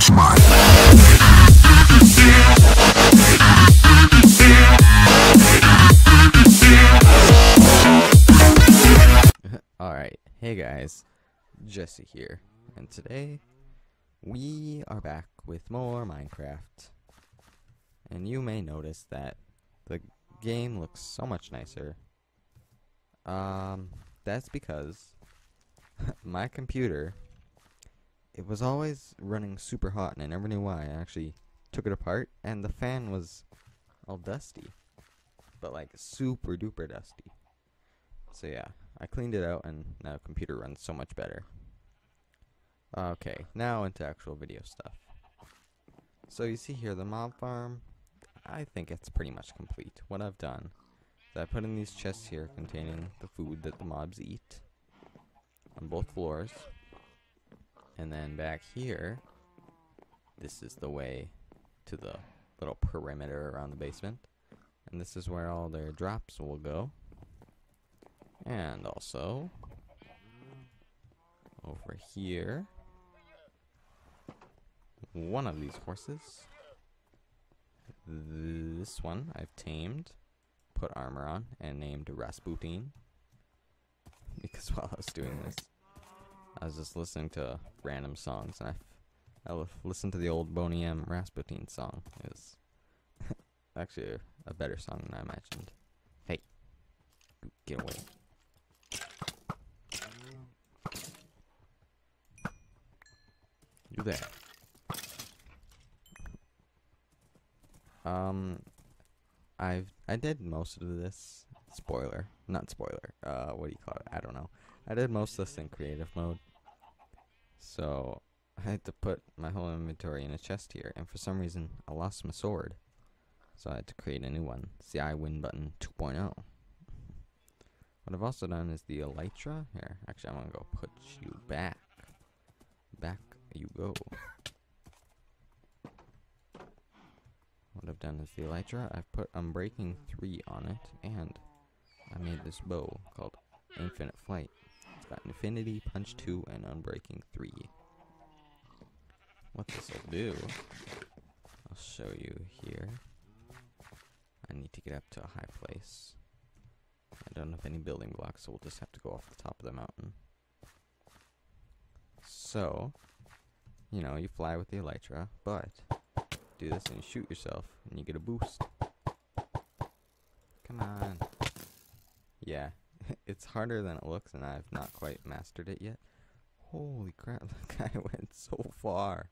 Alright, hey guys, Jesse here, and today we are back with more Minecraft. And you may notice that the game looks so much nicer. Um, that's because my computer, it was always running super hot, and I never knew why. I actually took it apart, and the fan was all dusty, but like super duper dusty. So yeah, I cleaned it out and now computer runs so much better. Okay, now into actual video stuff. So you see here the mob farm, I think it's pretty much complete. What I've done is I put in these chests here containing the food that the mobs eat on both floors. And then back here, this is the way to the little perimeter around the basement. And this is where all their drops will go. And also over here, one of these horses. This one I've tamed, put armor on, and named Rasputin. Because while I was doing this, I was just listening to random songs, and I, listened to the old Boney M. Rasputin song. It was actually a, a better song than I imagined. Hey, get away. You there. Um, I've I did most of this. Spoiler, not spoiler. Uh, what do you call it? I don't know. I did most of this in creative mode. So I had to put my whole inventory in a chest here, and for some reason I lost my sword. So I had to create a new one. It's the I win button 2.0. What I've also done is the elytra. Here, actually, I'm gonna go put you back. Back you go. What I've done is the elytra. I've put Unbreaking 3 on it, and I made this bow called Infinite Flight. Got Infinity, Punch 2, and Unbreaking 3. What this will do, I'll show you here. I need to get up to a high place. I don't have any building blocks, so we'll just have to go off the top of the mountain. So, you know, you fly with the elytra, but do this and you shoot yourself, and you get a boost. Come on. Yeah, it's harder than it looks, and I've not quite mastered it yet. Holy crap, that guy went so far.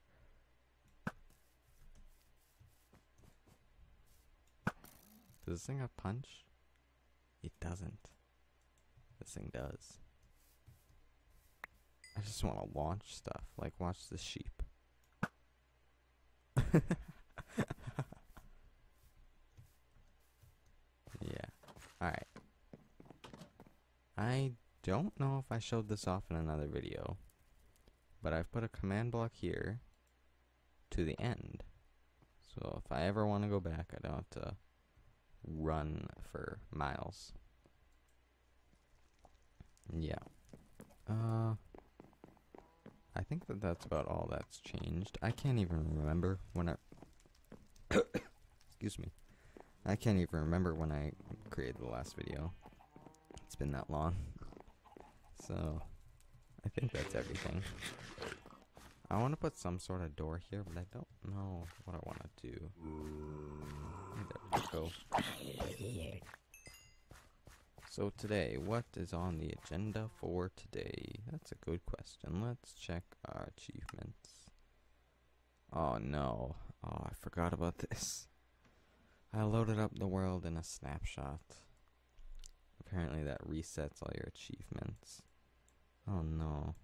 Does this thing have punch? It doesn't. This thing does. I just want to launch stuff. Like, watch the sheep. yeah. Alright. I don't know if I showed this off in another video, but I've put a command block here to the end. So if I ever want to go back, I don't have to run for miles. Yeah. Uh, I think that that's about all that's changed. I can't even remember when I. Excuse me. I can't even remember when I created the last video. It's been that long. So, I think that's everything. I want to put some sort of door here, but I don't know what I want to do. There we go. So today, what is on the agenda for today? That's a good question. Let's check our achievements. Oh no. Oh, I forgot about this. I loaded up the world in a snapshot. Apparently that resets all your achievements. Oh no.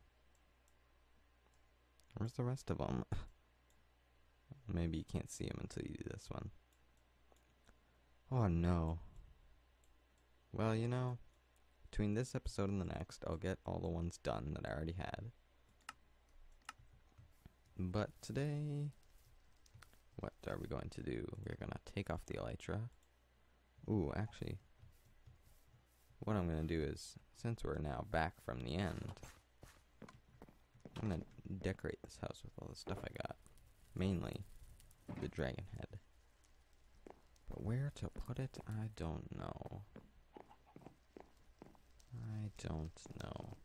Where's the rest of them? Maybe you can't see them until you do this one. Oh no. Well, you know, between this episode and the next, I'll get all the ones done that I already had. But today, what are we going to do? We're going to take off the elytra. Ooh, actually, what I'm going to do is, since we're now back from the end, I'm going to decorate this house with all the stuff I got. mainly the dragon head. But where to put it, I don't know. I don't know.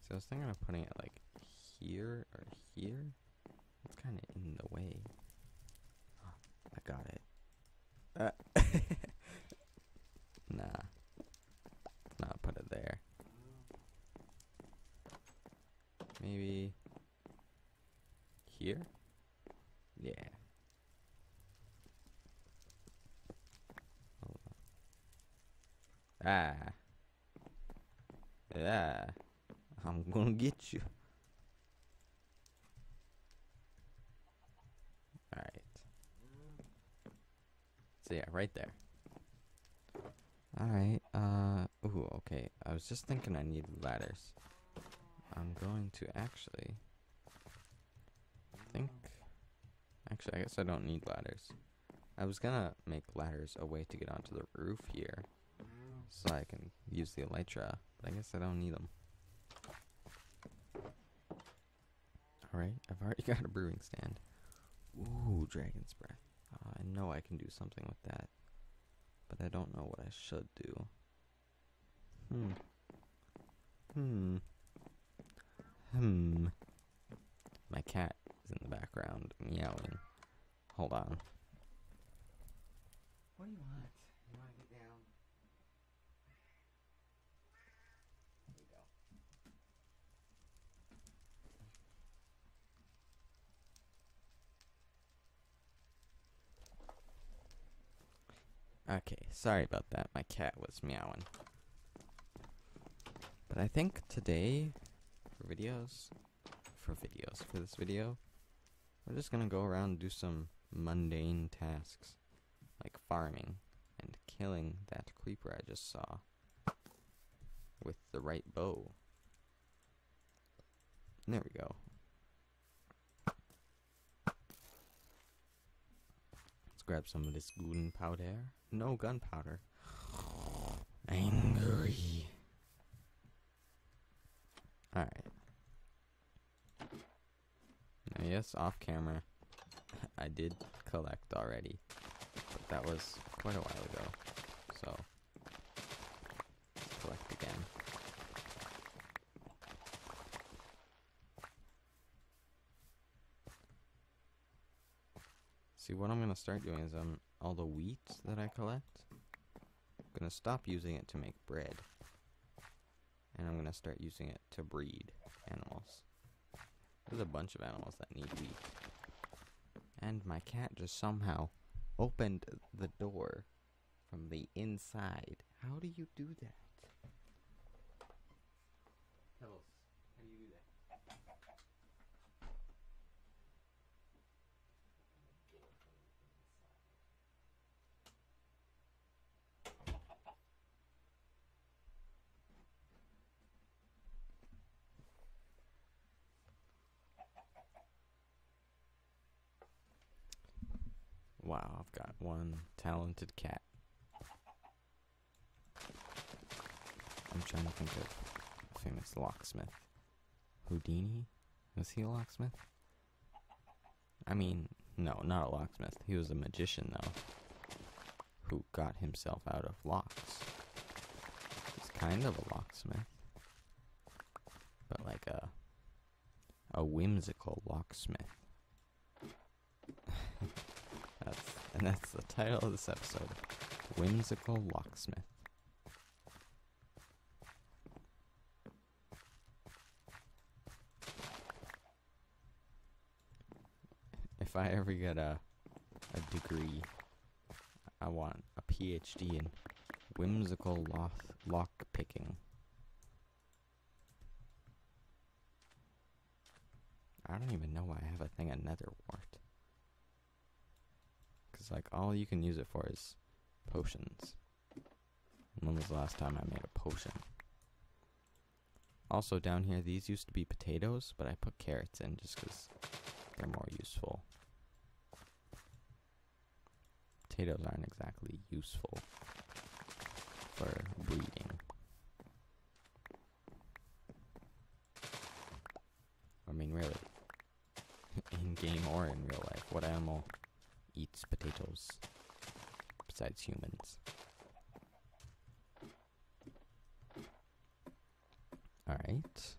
So I was thinking of putting it like here or here. It's kind of in the way. I got it. Uh, nah. Let's not put it there. Maybe here? Yeah. Hold on. Ah. Yeah. I'm gonna get you. Alright. So yeah, right there. Alright, uh, ooh, okay. I was just thinking I need ladders. I'm going to actually think. Actually, I guess I don't need ladders. I was gonna make ladders a way to get onto the roof here so I can use the elytra, but I guess I don't need them. Alright, I've already got a brewing stand. Ooh, dragon's breath. Uh, I know I can do something with that, but I don't know what I should do. Hmm. Hmm. Hmm. My cat is in the background meowing. Hold on. What do you want? You want to get down? There you go. Okay, sorry about that. My cat was meowing. But I think today, for videos, for videos, for this video, we're just gonna go around and do some mundane tasks, like farming and killing that creeper I just saw with the right bow. There we go. Grab some of this gunpowder. No gunpowder. Angry. Alright. Yes, off camera, I did collect already, but that was quite a while ago. So, let's collect again. See, what I'm gonna start doing is um all the wheat that I collect, I'm gonna stop using it to make bread, and I'm gonna start using it to breed animals. There's a bunch of animals that need wheat. And my cat just somehow opened the door from the inside. How do you do that? Tell us, how do you do that? Wow, I've got one talented cat. I'm trying to think of a famous locksmith. Houdini? Was he a locksmith? I mean, no, not a locksmith. He was a magician, though, who got himself out of locks. He's kind of a locksmith, but like a a whimsical locksmith. That's and that's the title of this episode. Whimsical Locksmith. If I ever get a a degree, I want a PhD in whimsical lock lock picking. I don't even know why I have a thing of nether wart. Like, all you can use it for is potions. And when was the last time I made a potion? Also, down here, these used to be potatoes, but I put carrots in just because they're more useful. Potatoes aren't exactly useful for breeding. I mean, really. in game or in real life. What animal eats potatoes besides humans? Alright.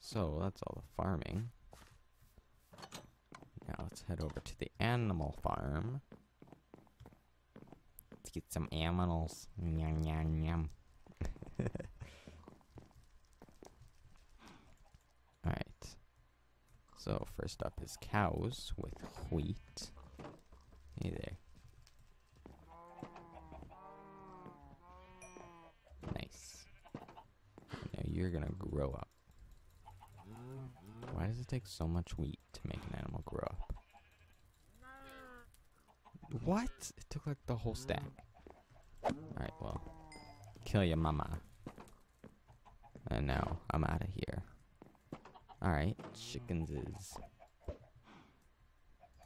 So that's all the farming. Now let's head over to the animal farm. Let's get some animals. Yum, yum, yum. Alright. So, first up is cows with wheat. Hey there. Nice. Now you're gonna grow up. Why does it take so much wheat to make an animal grow up? What? It took like the whole stack. Alright, well. Kill your mama. And now I'm out of here. Alright, chickens is.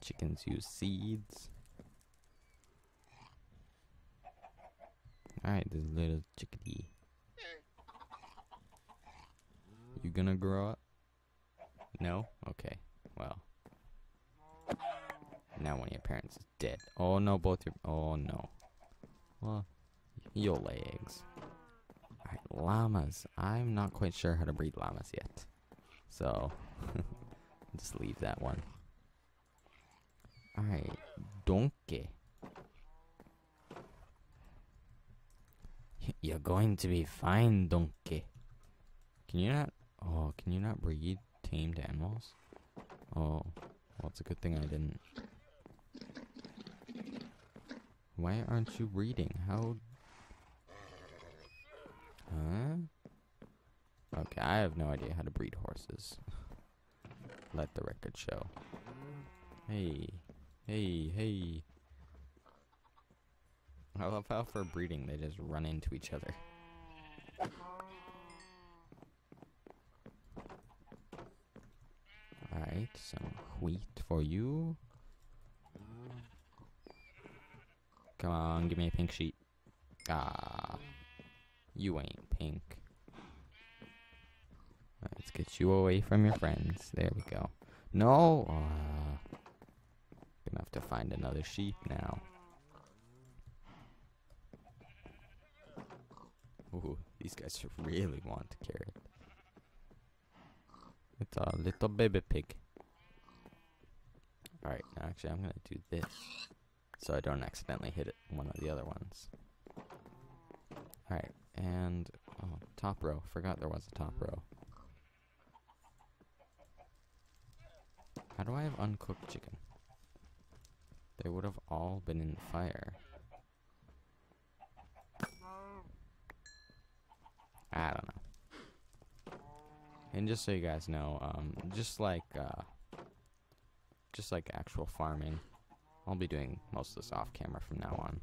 Chickens use seeds. Alright, this little chickadee. You gonna grow up? No? Okay. Well. Now one of your parents is dead. Oh no, both your. Oh no. Well, you'll lay eggs. Alright, llamas. I'm not quite sure how to breed llamas yet. So, just leave that one. Alright, donkey. You're going to be fine, donkey. Can you not? Oh, can you not breed tamed animals? Oh, well, it's a good thing I didn't. Why aren't you breeding? How? Huh? Okay, I have no idea how to breed horses. Let the record show. Hey, hey, hey. I love how for breeding they just run into each other. Alright, some wheat for you. Come on, give me a pink sheet. Ah, you ain't pink. Let's get you away from your friends. There we go. No! Uh, gonna have to find another sheep now. Ooh, these guys really want to carry it. It's a little baby pig. Alright, actually, I'm gonna do this so I don't accidentally hit it, one of the other ones. Alright, and oh, top row. Forgot there was a top row. How do I have uncooked chicken? They would have all been in the fire. I don't know. And just so you guys know, um, just like uh, just like actual farming, I'll be doing most of this off camera from now on.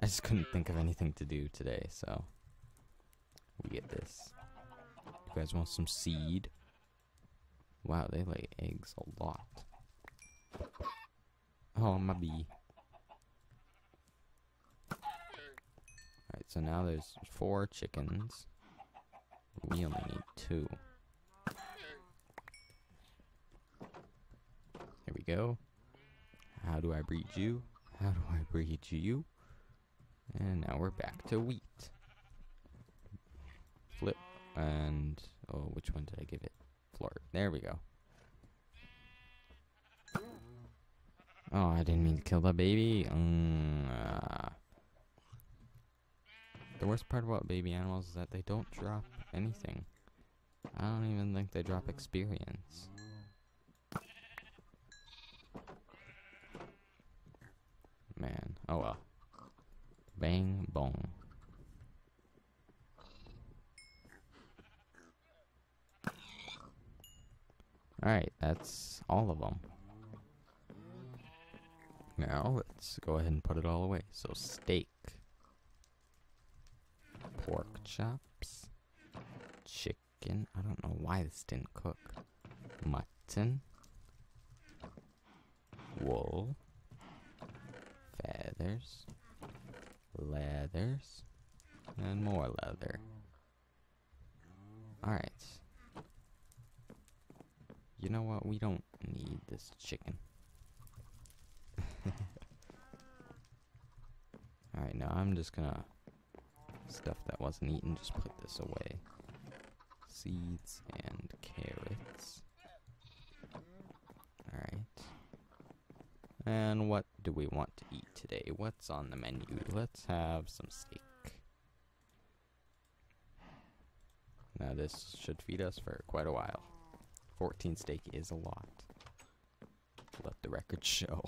I just couldn't think of anything to do today, so we get this. You guys want some seed? Wow, they lay eggs a lot. Oh, my bee. Alright, so now there's four chickens. We only need two. Here we go. How do I breed you? How do I breed you? And now we're back to wheat. Flip and oh, which one did I give it? Flirt. There we go. Oh, I didn't mean to kill the baby. Mm, ah. The worst part about baby animals is that they don't drop anything. I don't even think they drop experience. Man, oh well. Bang, bong. Alright, that's all of them. Now, let's go ahead and put it all away. So, steak. Pork chops. Chicken. I don't know why this didn't cook. Mutton. Wool. Feathers. Leathers. And more leather. Alright. You know what? We don't need this chicken. Alright, now I'm just gonna stuff that wasn't eaten, just put this away. Seeds and carrots. Alright. And what do we want to eat today? What's on the menu? Let's have some steak. Now this should feed us for quite a while. 14 steak is a lot. Let the record show.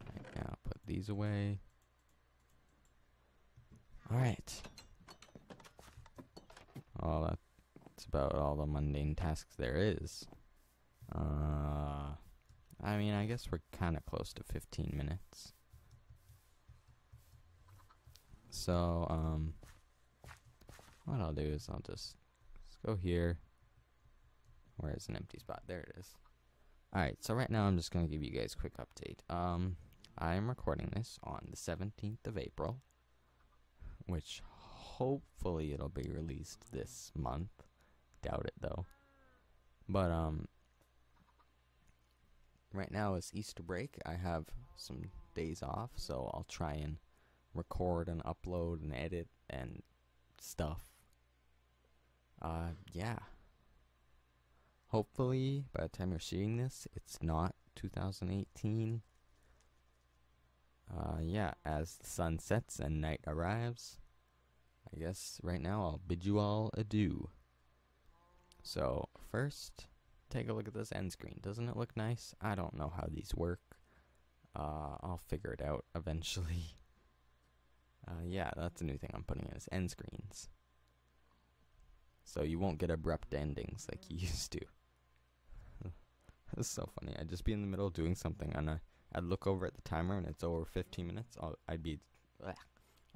Alright, now put these away. Alright. Oh, that's about all the mundane tasks there is. Uh, I mean, I guess we're kind of close to 15 minutes. So, um, what I'll do is I'll just, just go here. Where is an empty spot? There it is. Alright, so right now I'm just going to give you guys a quick update. Um, I'm recording this on the 17th of April, which hopefully it'll be released this month. Doubt it though. But, um, right now is Easter break. I have some days off, so I'll try and record and upload and edit and stuff. Uh, yeah. Hopefully, by the time you're seeing this, it's not 2018. Uh, yeah, as the sun sets and night arrives, I guess right now I'll bid you all adieu. So, first, take a look at this end screen. Doesn't it look nice? I don't know how these work. Uh, I'll figure it out eventually. Uh, yeah, that's a new thing I'm putting in is end screens. So you won't get abrupt endings like you used to. That's so funny. I'd just be in the middle of doing something and I, I'd look over at the timer and it's over 15 minutes. I'll, I'd be, ugh.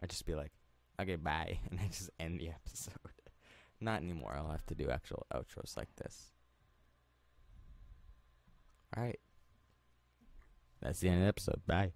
I'd just be like, okay, bye, and I just end the episode. Not anymore. I'll have to do actual outros like this. Alright. That's the end of the episode. Bye.